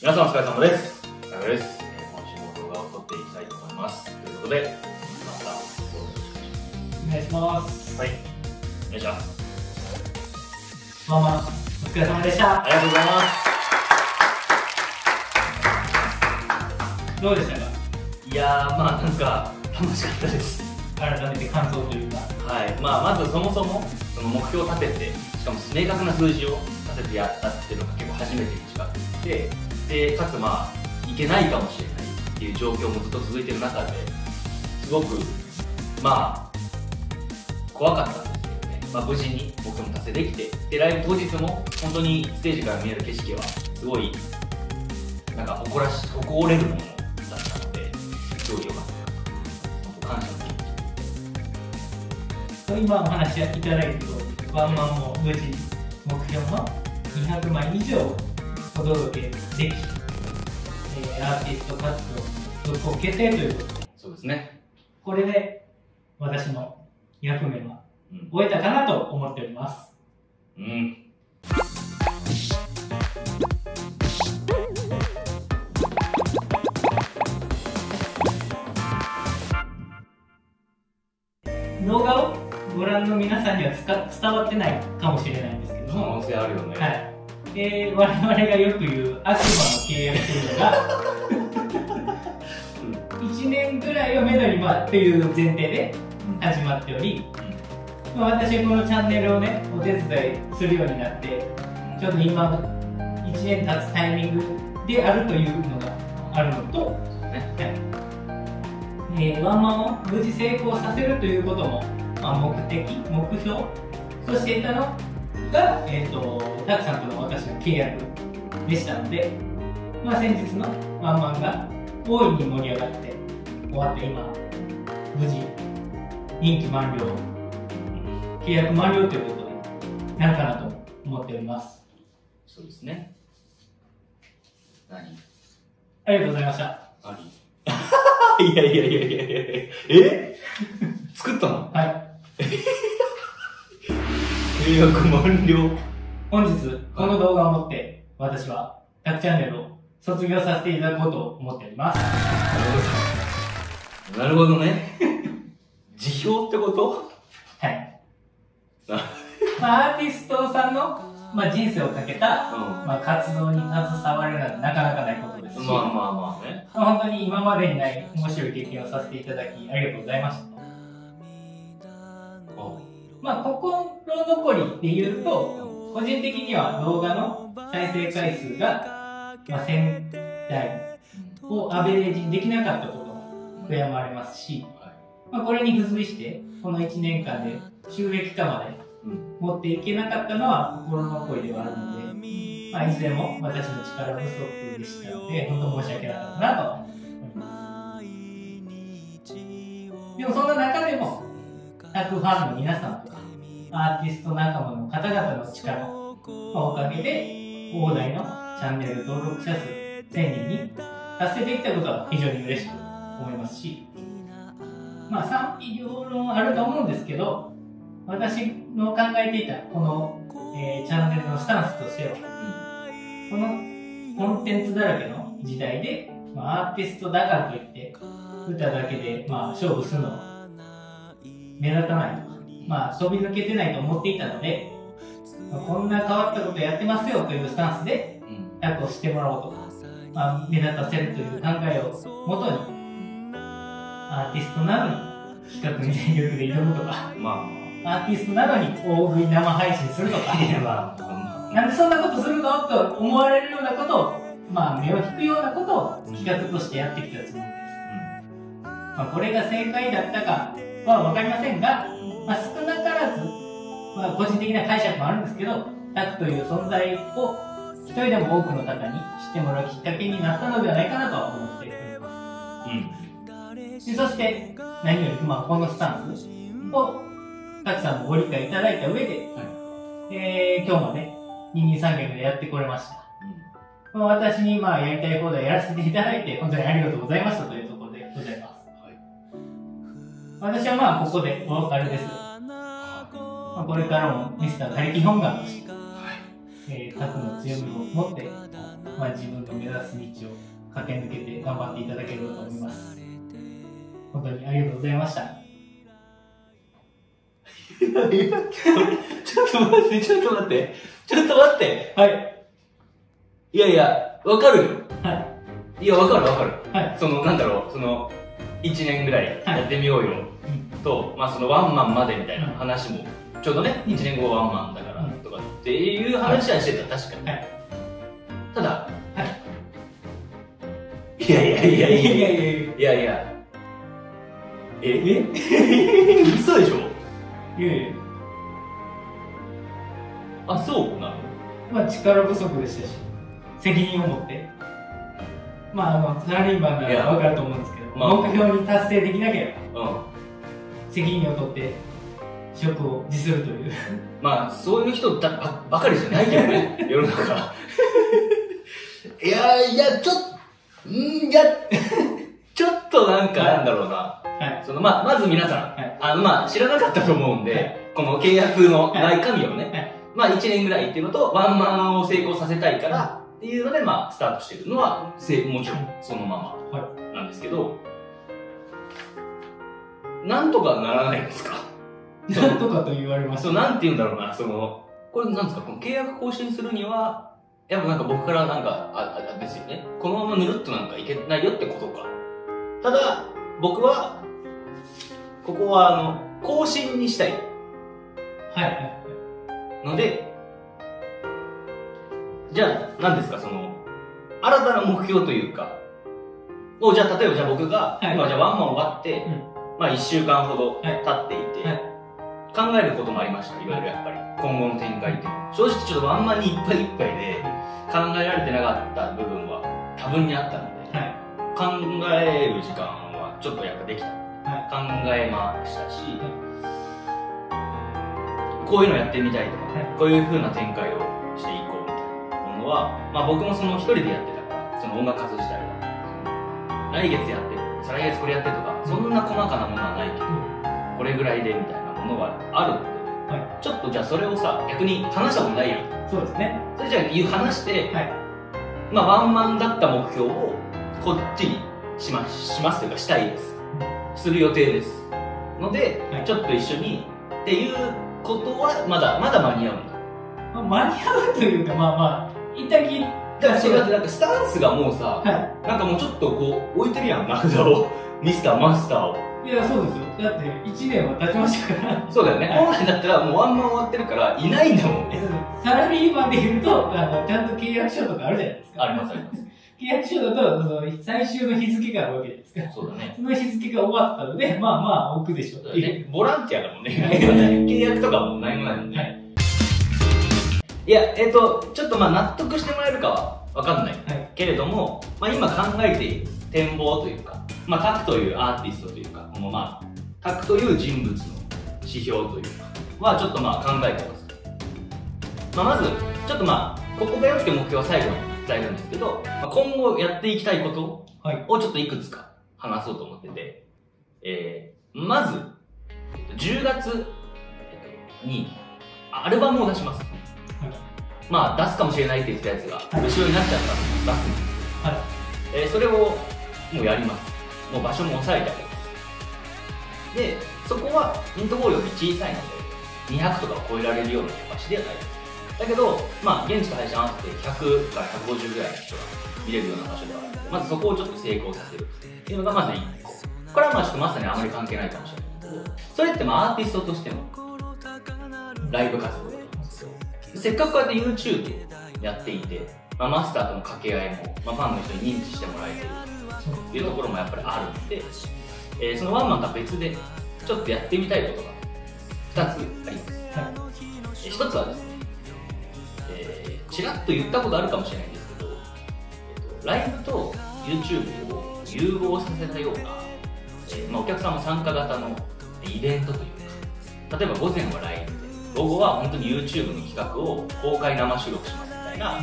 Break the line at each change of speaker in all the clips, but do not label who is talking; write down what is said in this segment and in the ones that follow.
皆さんお疲れ様です。なべです。えー今週も動画を撮っていきたいと思います。ということで、また、どうぞよろしくお願いし
お願いします。
ます。はい。お願いします。
まあまあ、お疲れ様でした。
ありがとうございま
どうでしたか？
す。いやー、まあなんか、楽しかったです。
改めて感想というか。
はい。まあまずそもそも、その目標を立てて、しかも明確な数字を立ててやったっていうのが結構初めてに近くて、で、かつまあ、いけないかもしれないっていう状況もずっと続いてる中で、すごく、まあ、怖かったんですけどね、まあ、無事に僕も達成できて、で、ライブ当日も本当にステージから見える景色は、すごい、なんか誇らし、誇れるものだったので、すごい良かったな本当感謝の気持ち
今お話しいただいたと、ワンマンも無事、目標の200枚以上お届けでき、えーアーティスト活動続行決定ということで、
そうですね。
これで私の役目は
うん。
終えたかなと思っております。
うん。
動画をご覧の皆さんには伝わってないかもしれないんですけど
可
も、
能性あるよね。
はい。えー、我々がよく言う悪魔の契約というのが、1年ぐらいをめどに、まあ、っていう前提で始まっており、まあ、私はこのチャンネルをね、お手伝いするようになって、ちょっと今、1年経つタイミングであるというのがあるのと、
ね。
はい。えーワンマンを無事成功させるということも、まあ、目的、目標としていたのが、えー、とたくさんとの私の契約でしたので、まあ、先日のワンマンが大いに盛り上がって終わって今無事任期満了契約満了ということでなるかなと思っております。
そうですね。何？
ありがとうございました。
何？いやいやいやいやいや。え？作ったの？
はい
契約満了。
本日この動画をもって私はタクチャンネルを卒業させていただこうと思っております
なるほどね。辞表ってこと？
はいあ、アーティストさんの、まあ、人生をかけた、
うん。
まあ、活動に携われるなんてなかなかないことですし、
まあまあまあね。
まあ本当に今までにない面白い経験をさせていただきありがとうございました。まあ、心残りで言うと、個人的には動画の再生回数が、まあ、1000台をアベレージにできなかったことも悔やまれますし、
はい
まあ、これに付随して、この1年間で収益化まで
うん。
持っていけなかったのは心残りではあるので、まあ、いずれも私の力不足でしたので、本当申し訳なかったなと思います。でもそんな中でも、タクファンの皆さんとか、アーティスト仲間の方々の力、まあおかげで、大台のチャンネル登録者数1000人に達成できたことは非常に嬉しく思いますし、まあ賛否両論あると思うんですけど、私の考えていたこの、えーチャンネルのスタンスとしては、このコンテンツだらけの時代で、まあ、アーティストだからといって、歌だけで、まあ、勝負するのは目立たないとか、まあ、飛び抜けてないと思っていたので、まあこんな変わったことやってますよというスタンスで、
うん。
タッグをしてもらおうとか、まあ、目立たせるという考えをもとに、アーティストなのに企画に全力で挑むとか、
ま
アーティストなのに大食い生配信するとか、
あまあ。な。
なんでそんなことするのと思われるようなことを、まあ、目を引くようなことを企画としてやってきたつもりです。まあ、これが正解だったかはわかりませんが、まあ、少なからず、まあ、個人的な解釈もあるんですけど、タクという存在を一人でも多くの方に知ってもらうきっかけになったのではないかなとは思っておりま
うん。
そして、何より、まあ、このスタンスを、たくさんもご理解いただいた上で、えー、今日まで二人三脚でやってこれました。まあ、私にまあやりたいことをやらせていただいて、本当にありがとうございましたという私はまあここでお別れです。まあ、これからもミスター他力本願として、えー、核の強みを持ってまあ、自分の目指す道を駆け抜けて頑張っていただければと思います本当にありがとうございました
ちょっと待って、ちょっと待って。ちょっと待って。
はい。
いやいや、わかるよ。
は
い。いや、わかるわかる。
はい。
その、なんだろう、その、1年ぐらいやってみようよ、と、まあ、そのワンマンまでみたいな話も。ちょうどね1年後ワンマンだからとかっていう話はしてた。確かに、はい、ただ、はい。や、いやいやいやいやいや。いやいや。ええ？嘘でしょ？
いやいや。
あそうなの？
まあ力不足でしたし。責任を持って。まああのサラリーマンなら分かると思うんですけど。まあ、目標に達成できなければ、うん、責任を取って職を辞するという。
まあ、そういう人だばばかりじゃないけどね、世の中。いやいや、ちょっと、んいや、ちょっとなんか、なんだろうな。はい。その、まあ、まず皆さん、はい、あの、まあ、知らなかったと思うんで、はい、この契約の中身をね、はい、まあ、1年ぐらいっていうのと、ワンマンを成功させたいから、っていうので、まあ、スタートしてるのは、せもちろん、そのまま、ですけど、なんとかならないんですか？
なんとかと言われます。
そう、なんて言うんだろうな、その、これなんですか、この契約更新するには、やっぱなんか僕からなんか、あ、あですよね。このままぬるっとなんかいけないよってことか。ただ、僕は、ここはあの、更新にしたい。
はい。
ので、じゃあ、何ですか、その、新たな目標というか、を、じゃあ、例えばじゃあ僕が、はい、今じゃあワンマン終わって、うん、まあ一週間ほど経っていて、はい、考えることもありました、いろいろやっぱり。今後の展開って。いうの正直ちょっとワンマンにいっぱいいっぱいで、考えられてなかった部分は多分にあったので、はい、考える時間はちょっとやっぱできた。考えましたし、こういうのやってみたいとか、こういう風な展開をしていこうみたいなものは、まあ僕もその一人でやってたから、その音楽活自体は、来月やって、再来月これやってとか、そんな細かなものはないけど、これぐらいでみたいなものはあるので、はい、ちょっとじゃあそれをさ、逆に話したことないやん。
そうですね。
それじゃあ話して、はい、まあワンマンだった目標をこっちにします、しますというかしたいです。する予定です。ので、はい、ちょっと一緒にっていうことはまだ、まだ間に合うんだ。
まあ、間に合うというか、まあまあ、いたき、
だからそれだってなんかスタンスがもうさ、はい、なんかもうちょっとこう置いてるやん、なんだろう。ミスター、マスターを。
いや、そうですよ。だって1年は経ちましたから。
そうだよね。本来だったらもうワンマン終わってるからいないんだもんね。
サラリーマンで言うと、あの、ちゃんと契約書とかあるじゃないですか。
ありますあります。
契約書だと、その最終の日付があるわけですか。
そうだね。
その日付が終わったので、まあまあ置くでしょう。
ね、ボランティアだもんね。契約とかもいや、えっ、ー、と、ちょっとまあ納得してもらえるかはわかんない。はい、けれども、まあ今考えている展望というか、まあタクというアーティストというか、このまあ、タクという人物の指標というか、はちょっとまあ考えてます。まあまず、ちょっとまあ、ここだよって目標は最後に伝えるんですけど、まあ、今後やっていきたいことをちょっといくつか話そうと思ってて、えー、まず、10月にアルバムを出します。はい、まあ出すかもしれないって言ってたやつが、後ろになっちゃったので出すんですけど、はいえー、それをもうやります。もう場所も押さえてあげます。で、そこはイントボールより小さいので、200とかを超えられるような場所ではないです。だけど、まあ、現地と配信合わせて100から150ぐらいの人が見れるような場所ではあるので、まずそこをちょっと成功させるっていうのがまず1個。これはまあちょっとまさにあまり関係ないかもしれないけど、それってまあアーティストとしても、ライブ活動。せっかくこうやって YouTube やっていて、まあ、マスターとの掛け合いも、まあ、ファンの人に認知してもらえてるというところもやっぱりあるんで、えー、そのワンマンとは別で、ちょっとやってみたいことが2つあります。はい、1つはですね、ちらっと言ったことあるかもしれないんですけど、えっと、ライブと YouTube を融合させたような、えー、まあ、お客さんも参加型のイベントというか、例えば午前はライブで、午後は本当に YouTube の企画を公開生収録しますみたいな、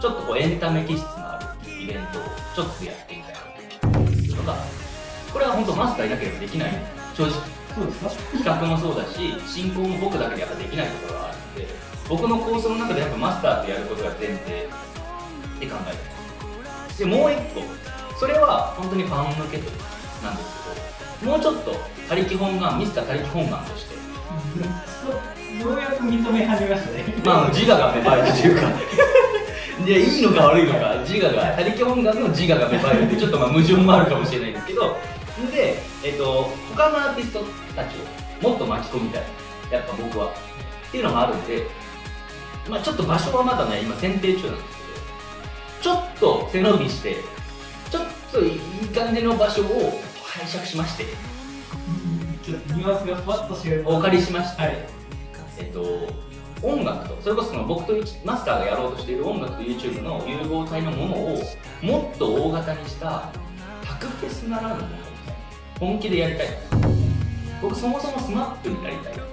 ちょっとこうエンタメ気質のあるイベントをちょっとやってみたいなっていうのが、これは本当マスターいなければできない、正直。
そうですか？
企画もそうだし、進行も僕だけでやっぱできないところがあるので、僕のコースの中でやっぱマスターとやることが前提って考えてでもう一個。それは本当にファン向けとなんですけどもうちょっと他力本願ミスター他力本願として
ようやく認め始めましたね。
まあ自我が芽生えるというか。いやいいのか悪いのか。自我が他力本願の自我が芽生えるってちょっとまあ矛盾もあるかもしれないんですけど。で、えっと、他のアーティストたちをもっと巻き込みたい。やっぱ僕は。っていうのもあるんで。まあちょっと場所はまだね今選定中なんですけど。ちょっと背伸びしてちょっといい感じの場所を拝借しまして
ニュアンスがふわっとしてる
お借りしまして、
はい。
えっと音楽とそれこそその僕とマスターがやろうとしている音楽と YouTube の融合体のものをもっと大型にしたタクフェスならぬものを本気でやりたい。僕そもそも SMAP になりたい。
はい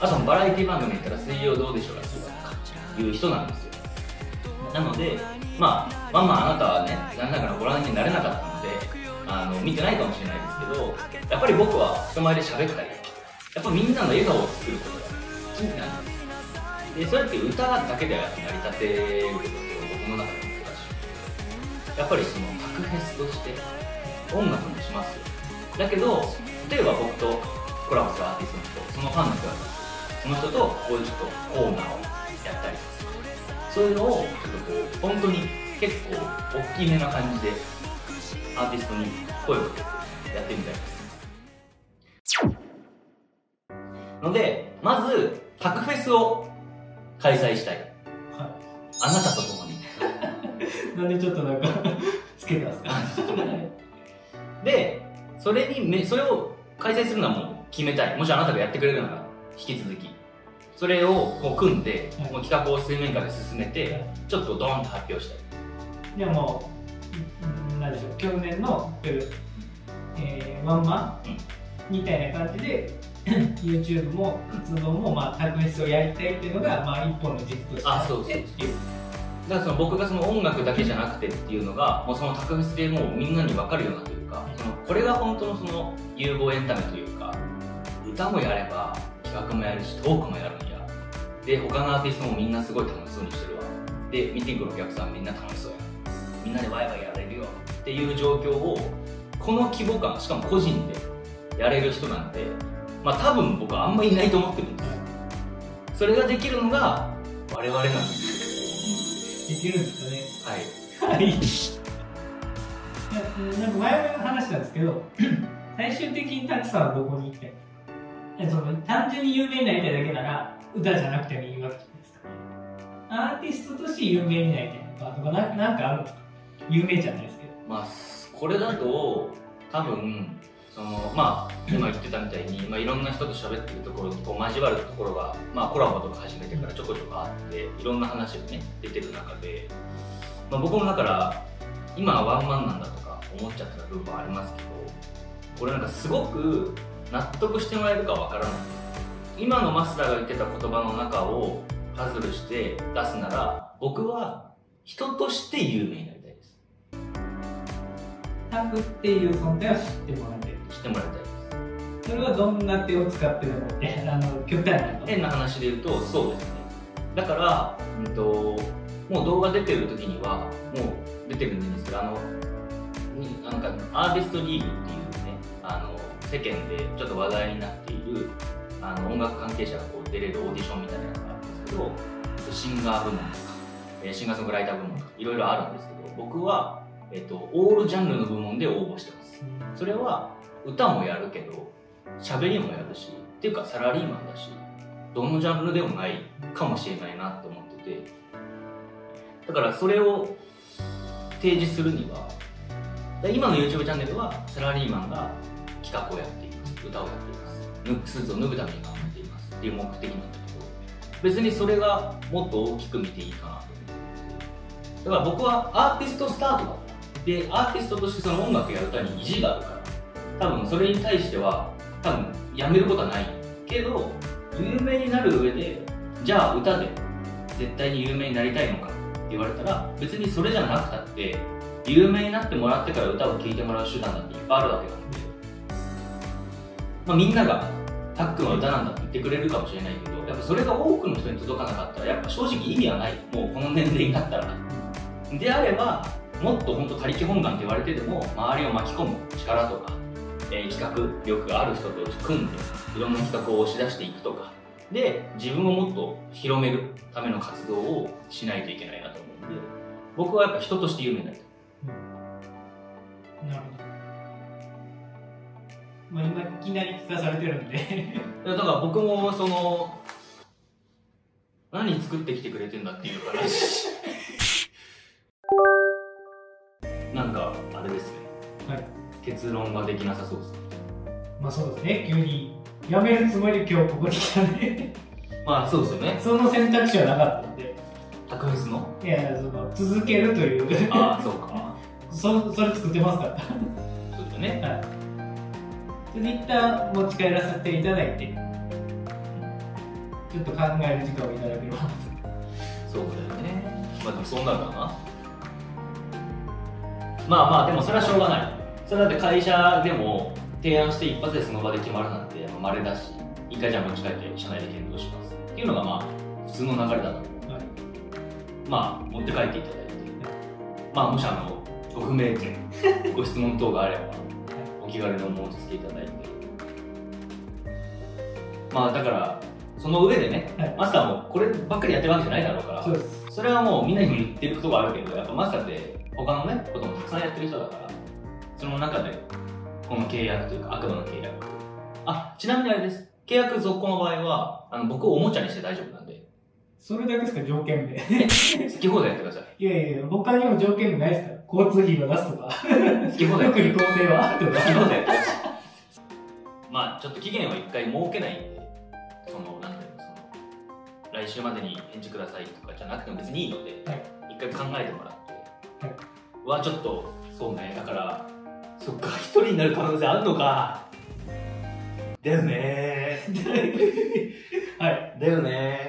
あとバラエティ番組やったら水曜どうでしょうが好きだとかいう人なんですよ。なのでまあまあまああなたはね残念ながらご覧になれなかったのであの見てないかもしれないですけどやっぱり僕は人前で喋ったりやっぱみんなの笑顔を作ることが好きなんです。でそれって歌だけでは成り立てることって僕の中でも難しい。やっぱりそのタクフェスとして音楽もします。だけど例えば僕とコラボするアーティストの人そのファンの人がその人とこういうちょっとコーナーをやったりとかそういうのをちょっとこう本当に結構大きめな感じでアーティストに声をかけてやってみたいです。のでまずタクフェスを開催したい。
は
あなたと共に。
いなんでちょっとなんか つけてますか？
でそれにめそれを開催するのはもう決めたい。もしあなたがやってくれるなら引き続き。それをこう組んで、
はい。
もう企画を水面下で進めて、
はい。
ちょっとドーンと発表したい。
でもうんなんでしょ。う去年の、えーワンマンみたいな感じで YouTube も活動も、まあ、タクフェスをやりたいっていうのが、まあ、一本の軸として
あそうそう
ってっていう。
だからその僕がその音楽だけじゃなくてっていうのがもうそのタクフェスでもうみんなに分かるようなというかそのこれが本当のその融合エンタメというか歌もやれば企画もやるしトークもやるんや。で他のアーティストもみんなすごい楽しそうにしてるわ。で見てくるお客さんみんな楽しそうや。みんなでワイワイやっていう状況をこの規模感しかも個人でやれる人なんてまあ多分僕はあんまりいないと思ってるんです。よそれができるのが我々なんです
できるんです
はい
かね。はい。い。やなんか前も話したんですけど 最終的にタクさんはどこに行きたいその単純に有名になりたいだけなら歌じゃなくてもいいわけじゃないですか。アーティストとして有名になりたいとかとかななんかある？んですか有名じゃないですけど
まあこれだと多分そのまあ今言ってたみたいに、まあ、いろんな人と喋ってるところにこう交わるところが、まあ、コラボとか始めてからちょこちょこあっていろんな話がね出てる中で、まあ、僕もだから今はワンマンなんだとか思っちゃってた部分はありますけどこれなんかすごく納得してもらえるかわからない。今のマスターが言ってた言葉の中をパズルして出すなら僕は人として有名になりたいです
タクっていう存在は知ってもらいたい
知ってもらいたいです。
それはどんな手を使ってでもってあの極端なと。
変な話で言うとそうですね。だから、うん、ともう動画出てる時にはもう出てるんですけどあのになんかアーティストリーグっていうねあの世間でちょっと話題になっているあの音楽関係者がこう出れるオーディションみたいなやつがあるんですけどシンガー部門とか、えーシンガーソングライター部門とかいろいろあるんですけど僕は、えっとオールジャンルの部門で応募してます。それは歌もやるけど喋りもやるしっていうかサラリーマンだしどのジャンルでもないかもしれないなって思ってて。だからそれを提示するにはだ今の YouTube チャンネルはサラリーマンが企画をやっています。歌をやっています。脱ぐスーツを脱ぐために頑張っています。っていう目的なんだけど別にそれがもっと大きく見ていいかなと思って。だから僕はアーティストスタートだでアーティストとしてその音楽やる歌に意地があるから多分それに対しては多分やめることはないけど有名になる上でじゃあ歌で絶対に有名になりたいのかって言われたら別にそれじゃなくたって有名になってもらってから歌を聴いてもらう手段だっていっぱいあるわけなんで、まあ、みんながタックンは歌なんだって言ってくれるかもしれないけどやっぱそれが多くの人に届かなかったらやっぱ正直意味はない。もうこの年齢になったら。であればもっと本当他力本願って言われてても周りを巻き込む力とか、えー企画力がある人と組んでいろんな企画を押し出していくとかで自分をもっと広めるための活動をしないといけないなと思うんで僕はやっぱ人として有名になりたい
なるほど。まあ、今、いきなり聞かされてるんで。
だから僕もその何作ってきてくれてんだっていう話 なんかあれですね
はい。
結論ができなさそうですね
まあそうですね、急に。辞めるつもりで今日ここに来たんで、
まあそうですよね
その選択肢はなかったんで。
タクフェスの
いや、その、続けるという。
ああそうか
そそれ作ってますから。
そうですよね
はい。それで一旦持ち帰らせていただいて、ちょっと考える時間をいただければ。
そうだよねまあでもそうなるかなまあまあでもそれはしょうがない。それだって会社でも提案して一発でその場で決まるなんてまれだし一回じゃあ持ち帰って社内で検討します。っていうのがまあ普通の流れだと思う
はい。
まあ持って帰っていただいてまあもしあのご不明点 ご質問等があればお気軽にお申し付けいただいて。まあだからその上でね、
はい。
マスターもこればっかりやってるわけじゃないだろうから
そ
れはもうみんなにも言ってることがあるけどやっぱマスターって他のねこともたくさんやってる人だからその中でこの契約というか悪魔の契約あちなみにあれです契約続行の場合はあの僕をおもちゃにして大丈夫なんで
それだけですか、条件で。
好き放題やってください
いやいや、他にも条件ないですから。交通費を出すとか。
好き放題
特に構成はとか。
好き放題やってくださいまあちょっと期限は一回設けないんでそのなんていうのその来週までに返事くださいとかじゃなくても別にいいので、
はい
一回考えてもらって、
は
ちょっとそうね。だからそっか一人になる可能性あるのか。だよね。
はい。
だよね。